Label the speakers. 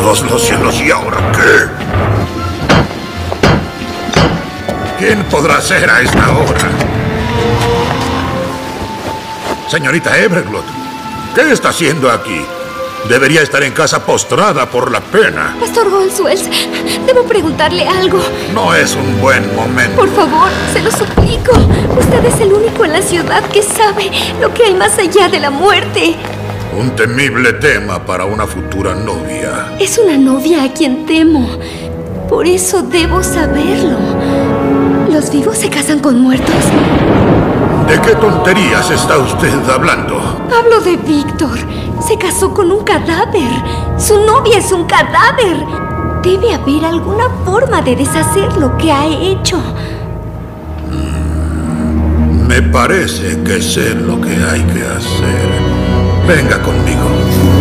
Speaker 1: todos los cielos, ¿y ahora qué? ¿Quién podrá ser a esta hora? Señorita Everglot, ¿qué está haciendo aquí? Debería estar en casa postrada por la pena.
Speaker 2: Pastor Goldswells, debo preguntarle algo.
Speaker 1: No es un buen momento.
Speaker 2: Por favor, se lo suplico. Usted es el único en la ciudad que sabe lo que hay más allá de la muerte.
Speaker 1: Un temible tema para una futura novia.
Speaker 2: Es una novia a quien temo. Por eso debo saberlo. ¿Los vivos se casan con muertos?
Speaker 1: ¿De qué tonterías está usted hablando?
Speaker 2: Hablo de Víctor. Se casó con un cadáver. Su novia es un cadáver. Debe haber alguna forma de deshacer lo que ha hecho.
Speaker 1: Me parece que sé lo que hay que hacer. Venga conmigo.